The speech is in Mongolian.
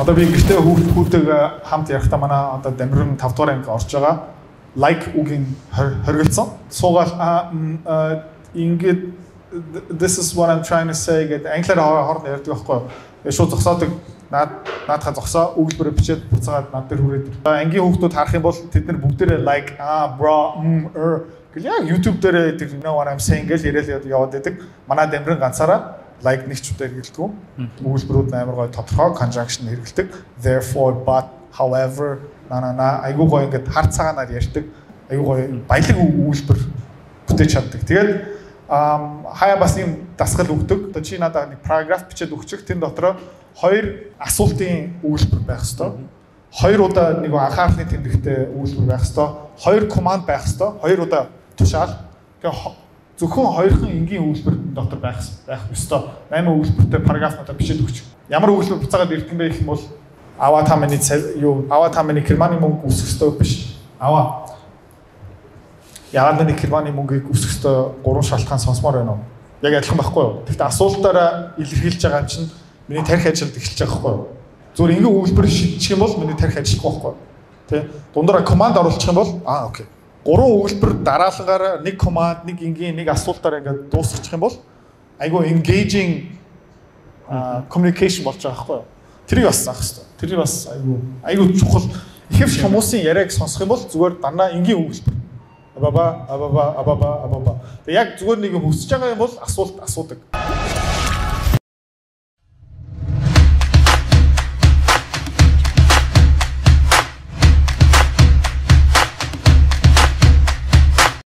Одоо би гэртээ хүүхдүүдтэйгээ хамт ярихдаа манай одоо дамиран 5 дугаар анги орж байгаа. Like үгийн хоригдсон. Суугаал ингээд this is what I'm trying to say гэдэг англиар хооронд ярьдаг байхгүй шууд зогсоодог. Наад наадхаа зогсоо өгүүлбэрээ бичээд буцаагаад над дээр хүрээд. Ангийн хүүхдүүд харах юм бол тэд нар бүгдээрээ like ah bro mm er гэл яг YouTube дээр тэр you know what I'm saying гэл яриад яваад байдаг. Манай дамиран ганцаараа like нэг ч удаа хэрэгэлдэг. Өгүүлбэрүүд амар гоё тодорхой conjunction хэрэгэлдэг. Therefore but however на на на айгуу гоё ингээд хар цагаанаар ярьдаг. Айгуу гоё баялаг өгүүлбэр бүтээж чаддаг. Тэгээд хаяа бас юм дасгал өгдөг. Одоо чи надад нэг параграф бичээд өгчих. Тэн дотроо хоёр асуултын өгүүлбэр байх хэвээр. Хоёр удаа нэг анхаарлын тэмдэгтэй өгүүлбэр байх хэвээр. Хоёр команд байх хэвээр. Хоёр удаа тушаал. Тэгээ зөвхөн хоёрхан энгийн өгүүлбэр дотор байх байх ёстой. 8 өгүүлбэртэй параграфнуудаа бичээд өгчих. Ямар өгүүлбэр буцаагаад ирдэг гэх юм бол аваа та миний юу аваа та миний германы мөнгө үсэх ёстой биш. Аваа яагаад нэг Германы мөнгийг үсэх ёстой гурван шалтгаан сонсомоор байна уу? Яг адилхан байхгүй юу? Гэхдээ асуултаараа илэрхийлж байгаа чинь миний тарих ажилд эхэлж байгаа байхгүй юу? Зүгээр ингээ үйлбэр шийдчих юм бол миний тарих ажиллахгүй байхгүй юу? Тэ? Дундаараа команд оруулчих юм бол аа окей. Гурван үйлбэр дараалангаар нэг команд, нэг энгийн, нэг асуултаар ингээ дуусгачих юм бол айгүй engaging communication болж байгаа байхгүй юу? Тэрийг бас заах хэрэгтэй. Тэрийг бас айгүй айгүй чухал. Ихэвч хүмүүсийн яриаг сонсох юм бол зүгээр дандаа энгийн үйлбэр абаба абаба абаба абаба. Тэг яг зүгээр нэг хүсэж байгаа юм бол асуулт асуудаг.